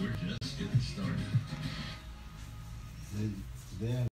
We're just getting started. They, they